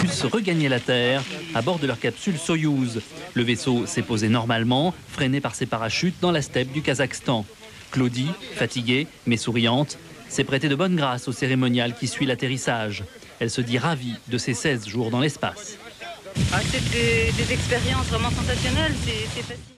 puissent regagner la Terre à bord de leur capsule Soyouz. Le vaisseau s'est posé normalement, freiné par ses parachutes dans la steppe du Kazakhstan. Claudie, fatiguée mais souriante, s'est prêtée de bonne grâce au cérémonial qui suit l'atterrissage. Elle se dit ravie de ses 16 jours dans l'espace. Ah, c'est des, expériences vraiment sensationnelles, c'est c'est fascinant.